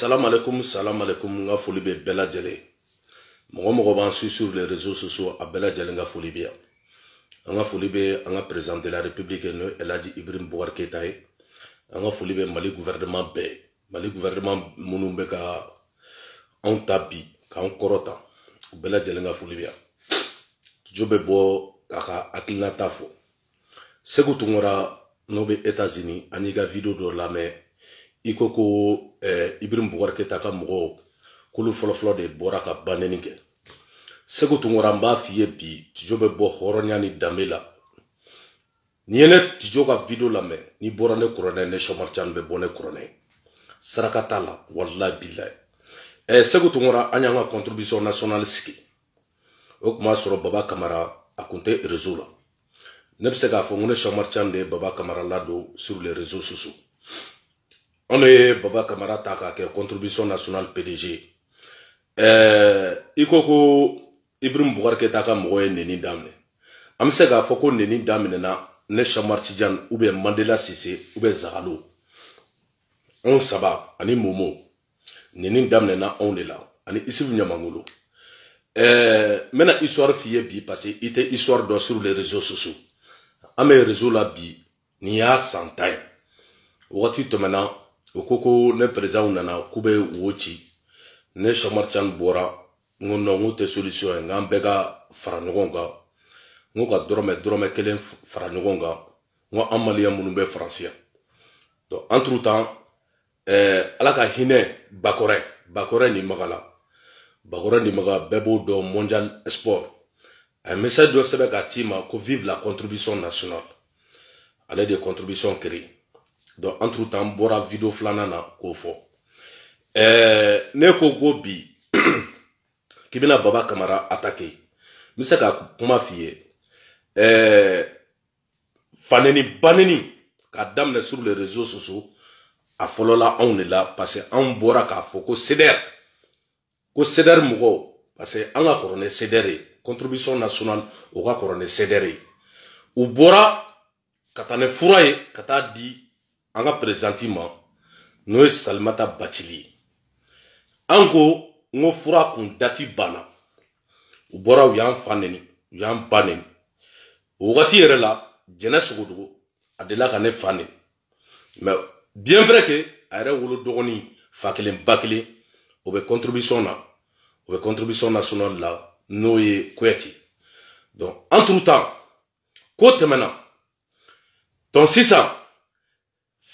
Salam alaikum, salam alaikum, n ka foli bɛ bɛɛ lajɛlen mɔgɔ mɔgɔ b'an su sur les réseaux sociaux a bɛɛ lajɛlen ka foli bɛ yan an ka foli bɛ an ka président de la république n'o ye elhaji ibrahim bougar keyita ye an ka foli bɛ mali gouvernement bɛɛ mali gouvernement minnu bɛ ka anw ta bi k'an kɔrɔ ta u bɛɛ lajɛlen ka foli bɛ yan jo bɛ bɔ k'a ka hakilinata fɔ segu tungora n'o bɛ etats unis an'i ka video dɔ lamɛn i ko ko eh, ibrim bugari keta ka mɔgɔw k'olu fɔlɔfɔlɔ de bɔra ka baneni kɛ segu tungora n b'a f'i ye bi tijo bɛ bɔ hɔrɔnya ni danbe la n'i ye ne tijo ka video lamɛn n'i bɔra ne kuranɛ ne sɔmaricani bɛ bɔ ne kuranɛ saraka t'a la walayi bilayi eh, segu tungora an y'an ka contribution national sigi o tun b'a sɔrɔ baba kamara a kun tɛ rezo la ne bɛ se k'a fɔ n ko ne shamar can de ye baba kamara ladon sur les réseaux sociaux anw ye baba kamara ta k'a kɛ contribution nationale pdg ɛɛ i ko ko ibrim bukari keyita ka mɔgɔ ye neni daminɛ an bɛ se k'a fɔ ko neni daminɛna ne shamar tijan ou bien mandela sise ou bien zagalo anw saba ani momo nini daminɛna anw de la ani isufu ɲamangolo ɛɛ n bɛna histoire f'i ye bi parce que i tɛ histoire dɔn sur les réseaux sociaux an bɛ réseau la bi nin y'a san tan ye wagati tɛmɛna u ko ko ne perezanw nana k'u bɛ wo ci ne shamar can bɔra n ko non n ko tɛ solution ye n k'an bɛɛ ka fara ɲɔgɔn kan n ko ka dɔrɔmɛ dɔrɔmɛ kelen fara ɲɔgɔn kan n ko an maliyɛn minnu bɛ faransi yan donc entre temps eh, ala ka hinɛ bakɔrɛ bakɔrɛ ni maga la bakɔrɛ ni maga bɛɛ b'o dɔn mondial sport a ye message dɔ sɛbɛn k'a ci ma ko vive la contribution nationale ale de ye contribution kiri donc entre temps n bɔra video filanan na k'o fɔ eh, ne ko ko bi k'i bɛna baba kamara attaquer n bɛ se ka kuma f'i ye eh, fanɛni banɛni k'a daminɛ sur le réseau soso a fɔlɔla anw de la parce que anw bɔra k'a fɔ ko sedɛr ko sedɛr mɔgɔw parce que an ka kɔrɔ ni sedɛr ye contribution nationale o ka kɔrɔ ni sedɛr ye u bɔra ka taa ni fura ye ka taa di an ka perezanti ma n'o ye salimata bacili ye an ko n ko fura kun dati banna u bɔra u y'an fa neni u y'an ba neni o wagati yɛrɛ la jɛnɛ sogodogo a delila ka ne fa neni mɛ bien vrai que a yɛrɛ wolo dɔgɔnin fa kelen ba kelen o bɛ contribution na o bɛ contribution nationale la n'o ye kuyɛti donc entre temps ko tɛmɛna donc sisan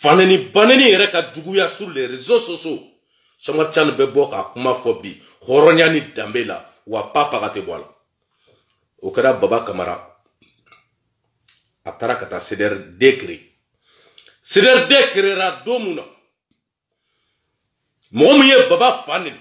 fanɛni banɛni yɛrɛ ka juguya sur les réseaux sociaux samar can bɛ bɔ k'a kuma fɔ bi hɔrɔnya ni danbe la wa pa paga tɛ bɔ a la o kɛra baba kamara a taara ka taa sedɛr de kere sedɛr de kerera don mun na mɔgɔ min ye baba fa neni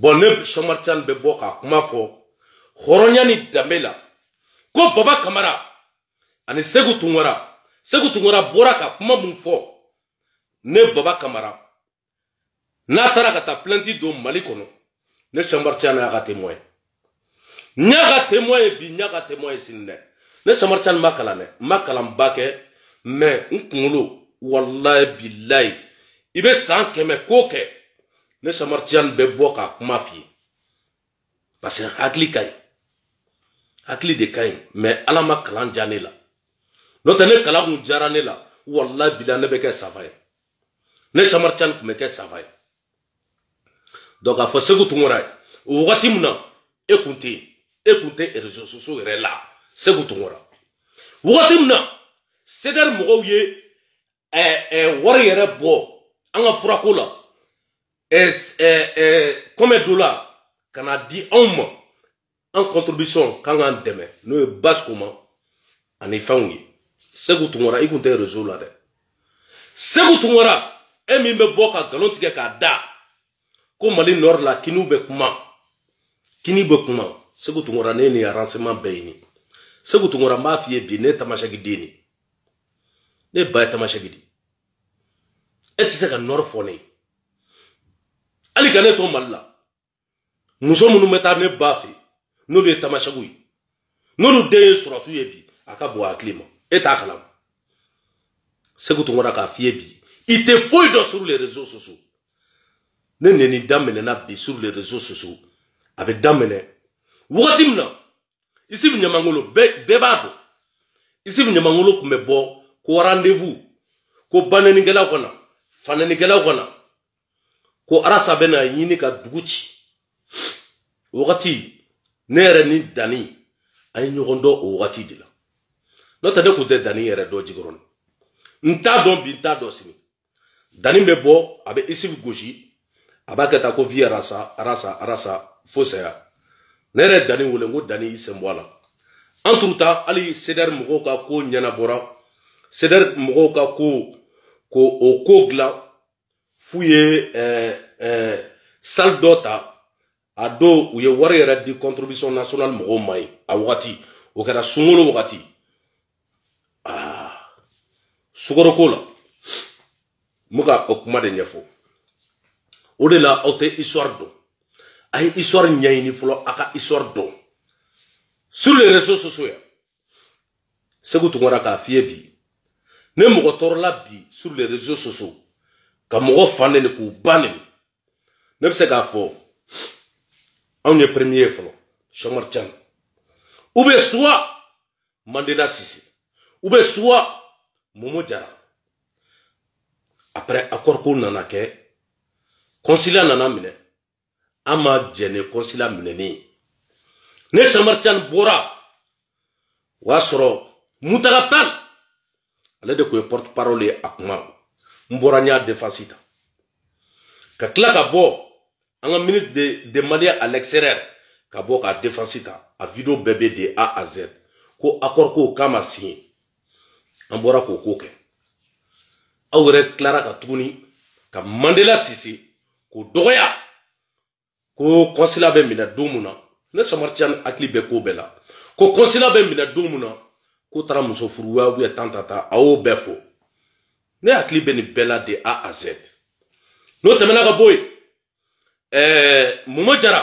bɔn ne sɔmaritan bɛ bɔ ka kuma fɔ hɔrɔnya ni danbe la ko baba kamara ani segu tunkara segu tunkara bɔra ka kuma mun fɔ ne baba kamara n'a taara ka taa planti don mali kɔnɔ ne sɔmaritan y'a ka temɔye n y'a ka témoin ye bi n y'a ka témoin ye sini dɛ ne samari cani ma kalan dɛ n ma kalanba kɛ mɛ n kunkolo walayi bilayi i bɛ san kɛmɛ ko kɛ ne samari cani bɛ bɔ k'a kuma f'i ye parce que hakili ka ɲi hakili de ka ɲi mɛ ala ma kalan diya ne la n'o tɛ ne kalan kun diyara ne la walayi bilayi ne bɛ kɛ saba ye ne samari cani tun bɛ kɛ saba ye donc a fɔ segu tunkara ye o wagati min na e kun tɛ e kun tɛ réseau sociaux yɛrɛ la segu tunkara wagati min na sedɛri mɔgɔw ye ɛɛ ɛɛ wari yɛrɛ bɔ an ka furako la ɛɛ ɛɛ ɛɛ kɔmɛ do la ka na di anw ma an contribution kan k'an dɛmɛ n'o ye base kuma ani fɛnw ye segu tunkara i kun tɛ réseau la dɛ segu tunkara e min bɛ bɔ ka nkalon tigɛ k'a da ko mali nord la kiniw bɛ kuma kini bɛ kuma segu tunkara ne ni renseignement bɛɛ ɲini segu tunkara n b'a f'i ye bi ne tamasɛki den de ne ba ye tamasɛki de e tɛ se ka nord fɔ ne ye hali ka ne to mali la muso minnu bɛ taa ne ba fɛ n'olu ye tamasɛku ye n'olu den ye sɔrɔsu ye bi a ka bon a hakili ma e t'a kalama segu tun kɔnɔ k'a f'i ye bi i tɛ foyi dɔn sur les réseaux sociaux ne neni daminɛna bi sur les réseaux sociaux a bɛ daminɛ wagati min na isifu ɲamangolo bɛɛ b'a dɔn isifu ɲamangolo tun bɛ bɔ ko rendez-vous ko banɛnikɛlaw ka na fanɛnikɛlaw ka na ko arasa bɛna ɲini ka dugu ci wagati ne yɛrɛ ni danni a ye ɲɔgɔn dɔn o wagati de la n'o tɛ ne kun tɛ danni yɛrɛ dɔn jikɔrɔni n t'a dɔn bi n t'a dɔn sini danni bɛ bɔ a bɛ isifu gosi a b'a kɛ ta ko vi arasa arasa arasa fo saya ne yɛrɛ danni wele n ko danni y'i sen bɔ a la an tun ta hali sedɛri mɔgɔw ka ko ɲɛnabɔra sedɛri mɔgɔw ka ko ko o ko dilan f'u ye eh, eh, sali dɔ ta a don u ye wari yɛrɛ di contribution nationale mɔgɔw ma ye a wagati o kɛra sunkolo wagati sukoroko la n bɛ ka o kuma de ɲɛfɔ o de la aw tɛ histoire dɔn a ye histoire ɲɛɲini fɔlɔ a ka histoire dɔn sur les réseaux sociaux yan segu tungara k'a fiyɛ bi ne mɔgɔ tɔɔrɔla bi sur les réseaux sociaux ka mɔgɔ fan neni k'u ba neni ne bɛ se k'a fɔ anw ye premier fɔlɔ shamar can u bɛ suwa mandela sise u bɛ suwa momo jara après accord ko nana kɛ consulat nana minɛ an ma jɛ ni kɔnsila minɛni ye ne samaritiani bɔra o y'a sɔrɔ mutaga tan ale de tun ye porte parole ye a kuma n bɔra n y'a defasi ta ka tila ka bɔ an ka ministre de de maliya à l'extérieur ka bɔ k'a defasi ta a video bɛɛ bɛ de a à z ko accord ko k'a ma siye an bɔra k'o ko kɛ aw yɛrɛ tilara ka tuguni ka mandela sise k'o dɔgɔya ko kɔnsila bɛ minɛ don mun na ne samaritiyan hakili bɛ ko bɛɛ la ko kɔnsila bɛ minɛ don mun na k'o taara muso furuya ubiyɛn tan ta ta a y'o bɛɛ fo ne hakili bɛ nin bɛɛ la de a a z n'o tɛmɛna ka bɔ yen ɛɛ momo jara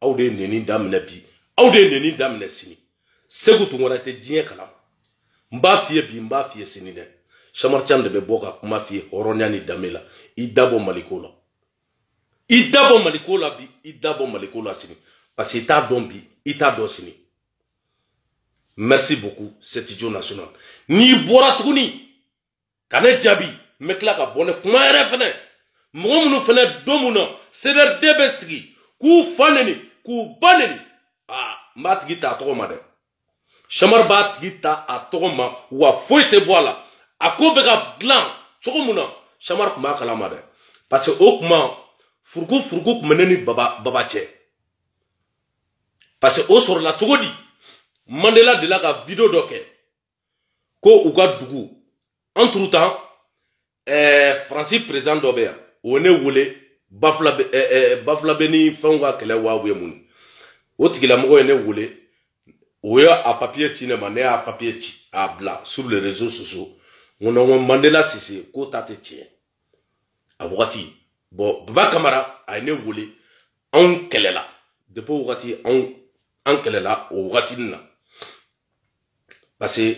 aw de ye neni daminɛ bi aw de ye neni daminɛ sini segu tun wɛrɛ tɛ diɲɛ kalama n b'a f'i ye bi n b'a f'i ye sini dɛ samari can de bɛ bɔ ka kuma f'i ye hɔrɔnya ni danbe la i dabɔ maliko la i dabɔ maliko la bi i dabɔ maliko la sini parce que i t'a dɔn bi i t'a dɔn sini merci beaucoup setijo national n'i bɔra tuguni ka ne jaabi n bɛ tila ka bɔ ne kuma yɛrɛ fɛnɛ mɔgɔ minnu fɛnɛ don mun na cdrd bɛ sigi k'u fa neni k'u ba neni aa n b'a tigi ta a tɔgɔ ma dɛ samari b'a tigi ta a tɔgɔ ma wa foyi tɛ bɔ a la a ko bɛ ka dilan cogo mun na samari tun b'a kalama dɛ parce que o kuma furuku furuku tun bɛ ne ni baba baba cɛ parce que o sɔrɔla cogo di mandela delila ka video dɔ kɛ ko u ka dugu an turu tan eh, faransi perezan dɔ bɛ yan o ne wele bafula bɛ eh, eh, bafula bɛ ni fɛnw ka kɛlɛ wa u ye mun o tigilamɔgɔ ye ne wele o ye a papiye ci ne ma ne y'a papiye ci a bila sur le réseau soso n ko nɔgɔ mandela sise k'o ta tɛ tiɲɛ a wagati bɔn baba kamara a ye ne wele anw kɛlɛla depuis wagati anw an kɛlɛla o wagati nin na parce que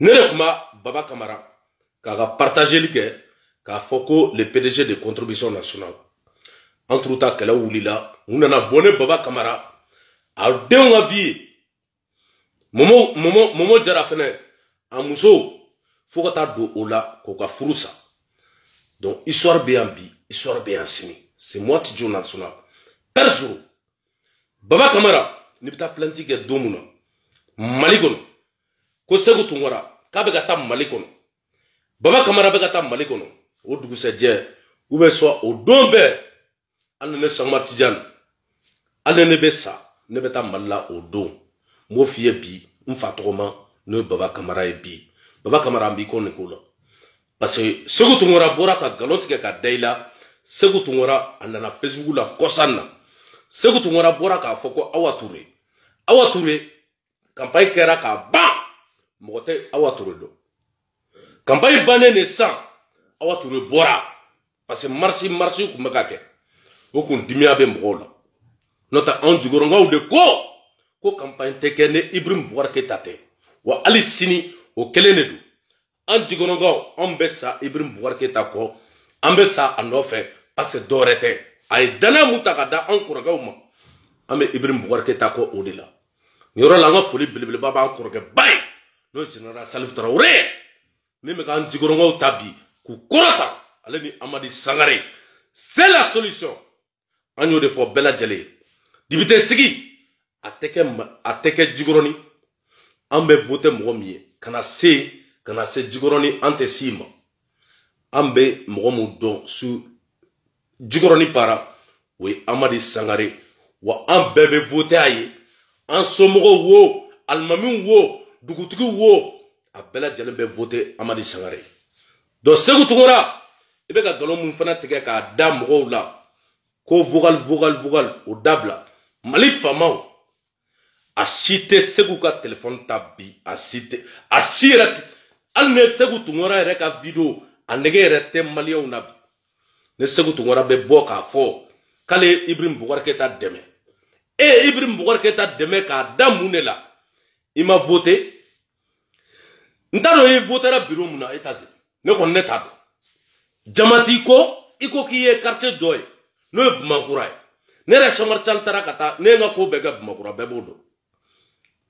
ne de tun b'a baba kamara k'a ka partageli kɛ k'a fɔ ko le pdg de contribution nationale an turu ta kɛlɛ wulila u nana bɔ ne baba kamara a denw ka vie ye momo momo momo jara fɛnɛ a muso fo ka taa don o la k'o ka furu sa donc histoire bɛ yan bi histoire bɛ yan sini c'est moi qui joue national père zoro baba kamara n'i bɛ taa pilanti kɛ don mun na mali kɔnɔ ko segu tunkara k'a bɛ ka taa mali kɔnɔ baba kamara bɛ ka taa mali kɔnɔ o dugusɛjɛ u bɛ sɔn o don bɛɛ hali ni ne sakuma tijani hali ni ne bɛ sa ne bɛ taa mali la o don n b'o f'i ye bi n fa tɔgɔma n'o ye baba kamara ye bi baba kamara an b'i kɔ nin ko la parce que segu tungora bɔra ka galo tigɛ ka da i la segu tungora a nana facebook la kɔsan na segu tungora bɔra k'a fɔ ko awa ture awa ture kanpayi kɛra k'a ban mɔgɔ tɛ awa ture dɔn kanpayi bannen de san awa ture bɔra parce que marisi marisi tun bɛ ka kɛ o kun dimiya bɛ mɔgɔw la n'o tɛ anw jukɔrɔnkaw de ko ko kanpayi tɛ kɛ ni ibrahim buwari keyita tɛ wa hali sini o kelen de don an jikɔnɔkaw anw bɛ sa ibrahim bukari keyita kɔ an bɛ sa a nɔfɛ parce que dɔwɛrɛ tɛ a ye danaya mun ta ka da an kɔrɔkɛw ma an bɛ ibrahim bukari keyita kɔ o de la nin yɔrɔ la an ka foli belebeleba b'an kɔrɔkɛba ye n'o ye general salif tarawele ye min bɛ k'an jikɔrɔkaw ta bi k'u kɔrɔta ale ni amadi sangare c'est la solution an y'o de fɔ bɛɛ lajɛlen dibite sigi a tɛ kɛ a tɛ kɛ jikɔrɔni an bɛ vote mɔgɔ min ye ka na se ka na se jikɔrɔni an tɛ s'i ma an bɛ mɔgɔ min dɔn su jikɔrɔni para o ye amadi sangare wa an bɛɛ bɛ vote a ye an somɔgɔw wo alimamiw wo dugutigi wo a bɛɛ lajɛlen bɛ vote amadi sangare donc segu tugura i bɛ ka nkalon min fana tigɛ k'a da mɔgɔw la ko vocal vocal vocal o dabila mali faamaw a si tɛ segu ka telefɔni ta bi a si tɛ a si yɛrɛ tɛ hali ni segu tunkara yɛrɛ ka video a nege yɛrɛ tɛ maliyɛnw na bi ni segu tunkara bɛ bɔ k'a fɔ k'ale ye ibrim bukari keta dɛmɛ e ye ibrim bukari keta dɛmɛ k'a da mun de la i ma vote n t'a dɔn i votera biro mun na e t'a se ne kɔni ne t'a dɔn jama t'i kɔ i ko k'i ye karite dɔ ye n'o ye bamakura ye ne yɛrɛ samaritan taara ka taa ne ye n ka ko bɛɛ kɛ bamakura bɛɛ b'o dɔn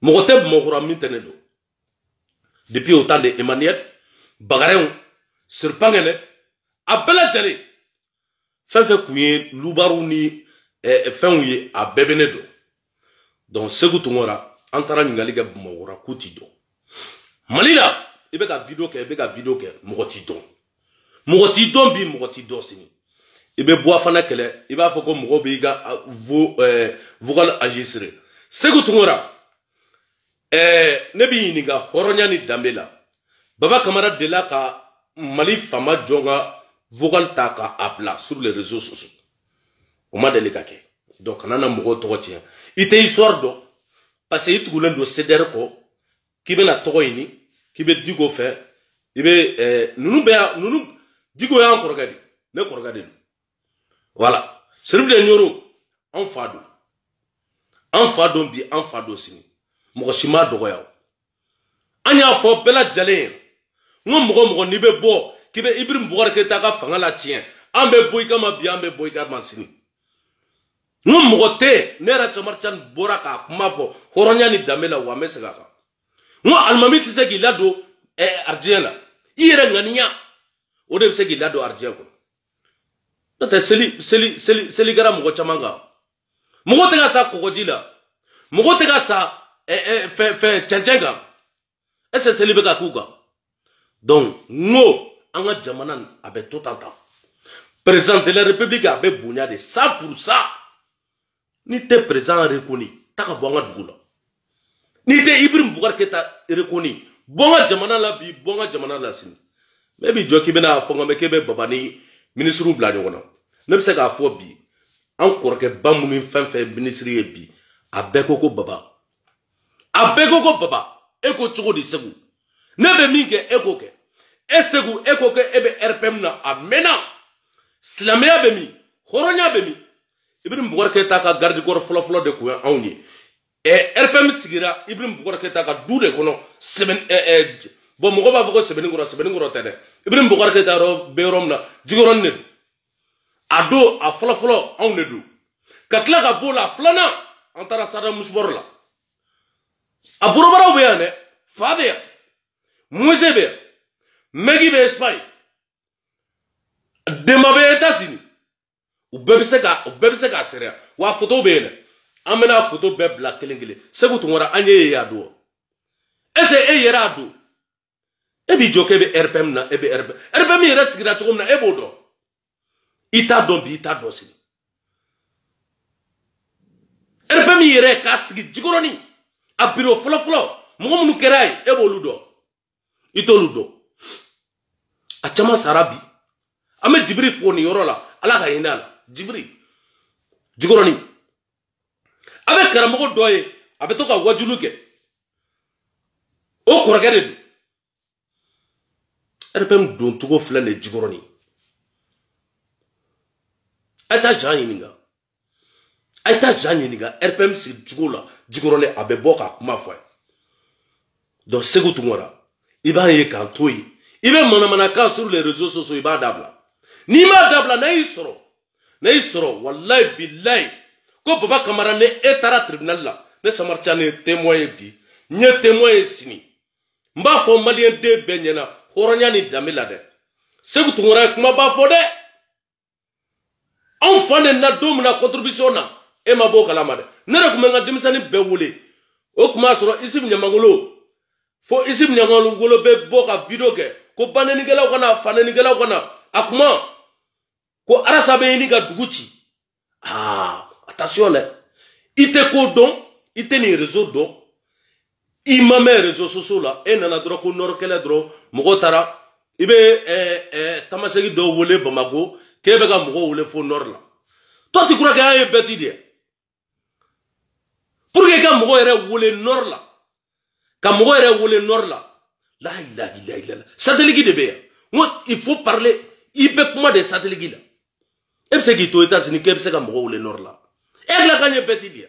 mɔgɔ tɛ bamakura min tɛ ne dɔn depuis au temps de emmanuel bagarɛnw siripangɛnɛ a bɛɛ lajɛlen fɛn fɛn kun ye lubaru ni eh, fɛnw ye a bɛɛ bɛ ne dɔn donc segu tungora an taara ɲininkali kɛ bamakɔra k'u t'i dɔn mali la i bɛ ka video kɛ i bɛ ka video kɛ mɔgɔ t'i dɔn mɔgɔ t'i dɔn bi mɔgɔ t'i dɔn sini i bɛ bɔ fana kɛlɛ i b'a fɔ ko mɔgɔ b'i ka vocal enregistré segu tungora ɛɛ ne b'i ɲininka hɔrɔnya ni danbe la baba kamara delila ka mali faama jɔn ka vocal ta ka a bila sur les réseaux sociaux o ma deli ka kɛ donc kana na mɔgɔw tɔgɔ tiɲɛ i tɛ histoire dɔn parce que i tugulen don cdr kɔ k'i bɛna tɔgɔ ɲini k'i bɛ diko fɛ i bɛ ɛɛ ninnu bɛɛ y'a ninnu diko y'an kɔrɔkɛ de ne kɔrɔkɛ de don wala siribu de ɲoro anw fa don an fa don bi an fa don sini mɔgɔ si ma dɔgɔya o an y'a fɔ bɛɛ lajɛlen n ko mɔgɔ mɔgɔ n'i bɛ bɔ k'i bɛ ibiri bukari keyita ka fanga la tiɲɛ an bɛ bɔ i kama bi an bɛ bɔ i kama sini n ko mɔgɔ tɛ yen ne yɛrɛ samaricani bɔra k'a kuma fɔ hɔrɔnya ni danbe la wa n bɛ segin a kan n ko alimami tɛ se k'i ladon arijiyɛn na i yɛrɛ ŋaniya o de bɛ se k'i ladon arijiyɛn kɔnɔ n'o tɛ seli seli seli seli kɛra mɔgɔ caman kan mɔgɔ tɛ ka sa kɔgɔji la mɔgɔ tɛ ka sa eh, eh, fɛn fɛn cɛncɛn kan ɛsɛ seli bɛ ka k'u kan donc n ko an ka jamana nin a bɛ to tan tan président de la république a bɛ bonya de 100 pour 100 n'i tɛ perezan rekoni ta ka bɔ an ka dugu la n'i tɛ ibrim bukari keta rekoni bɔ an ka jamana la bi bɔ an ka jamana la sini ne b'i jɔ k'i bɛna fɔ nka mɛ k'e bɛ baba ni minisiriw bila ɲɔgɔn na ne bɛ se k'a fɔ bi an kɔrɔkɛ ba minnu fɛn fɛn minisiri ye bi a bɛɛ ko ko baba a bɛɛ ko ko baba e ko cogo di segu ne bɛ min kɛ e k'o kɛ e segu e k'o kɛ e bɛ rpm na a mɛnna silamɛya bɛ min hɔrɔnya bɛ min ibrim bukar keta ka garde gor folo folo de ko anw ye eh, rpm sigira ibrim bukar keta ka du de kono seben eh, eh, bon mɔgɔ b'a fɔ ko sɛbɛnni kɔrɔ sɛbɛnni kɔrɔ tɛ dɛ ibrim bukar keta yɔrɔ bɛ yɔrɔ min na jigiyɔrɔnin de don a don a fɔlɔ fɔlɔ anw de don ka tila ka b'o la filanan an taara sada musubɔrɔ la a borobaraw bɛ yan dɛ fa bɛ yan moise bɛ yan mɛgi bɛ espagne denba bɛ etats unis u bɛɛ bɛ se ka u bɛɛ bɛ se k'a sariya wa foto bɛ yen dɛ an bɛna foto bɛɛ bila kelen kelen segu tun wɔra an ye ye a don ɛsɛ e yɛrɛ a don e b'i jɔ k'e bɛ rpm na e bɛ rpm rpm yɛrɛ sigira cogo min na e b'o dɔn i t'a dɔn bi i t'a dɔn sini rpm yɛrɛ k'a sigi jikɔrɔni a biro fɔlɔfɔlɔ mɔgɔ minnu kɛra ye e b'olu dɔn i t'olu dɔn a caman sara bi an bɛ jibiri fo nin yɔrɔ la ala ka hinɛ a la jibiri jikɔrɔni a bɛ karamɔgɔ dɔ ye a bɛ to ka wajulu kɛ o kɔrɔkɛ de don rpm doncogo filɛ nin ye jikɔrɔni a ye taa jan ɲininka a ye taa zan ɲininka rpm sigi cogo la jikɔrɔlen a bɛ bɔ k'a kuma fɔ a ye donc segu tungara i b'a ye k'an to yen i bɛ manamanakan sur les réseaux sociaux i b'a dabila n'i m'a dabila n'a y'i sɔrɔ n'a y'i sɔrɔ walayi bilayi ko baba kamara ni e taara tribunal la ne samaritiya ni témoin ye bi n ye témoin ye sini n b'a fɔ maliyɛnden bɛɛ ɲɛna hɔrɔnya ni danbe la dɛ segu tungara ye kuma b'a fɔ dɛ anw fa ne na don min na contribution na e ma b'o kalama dɛ ne yɛrɛ tun bɛ n ka denmisɛnnin bɛɛ wele o tun b'a sɔrɔ isif ɲamangolo fo isif ɲamangolo bɛ bɔ ka video kɛ ko banɛnikɛlaw ka na fanɛnikɛlaw ka na a kuma ko arasa bɛ ɲini ka dugu ci aa attention dɛ i tɛ ko dɔn i tɛ nin rezo dɔn i ma mɛn réseau sociaux la e nana dɔrɔn ko nɔrɔkɛlɛ dɔrɔn mɔgɔ taara i bɛ eh, eh, tamasegi dɔw wele bamako k'e bɛ ka mɔgɔw wele fo nɔri la toi tu crois que an ye bɛɛ ti de ye pour que i ka mɔgɔ yɛrɛ wele nɔri la ka mɔgɔ yɛrɛ wele nɔri la la ilaha illa illallah sateliki de bɛ yan n ko il faut parler i bɛ kuma de sateliki la e bɛ se k'i to états unis k'e bɛ se ka mɔgɔ wele nɔri la e hakilila k'an ye bɛɛ ti de ye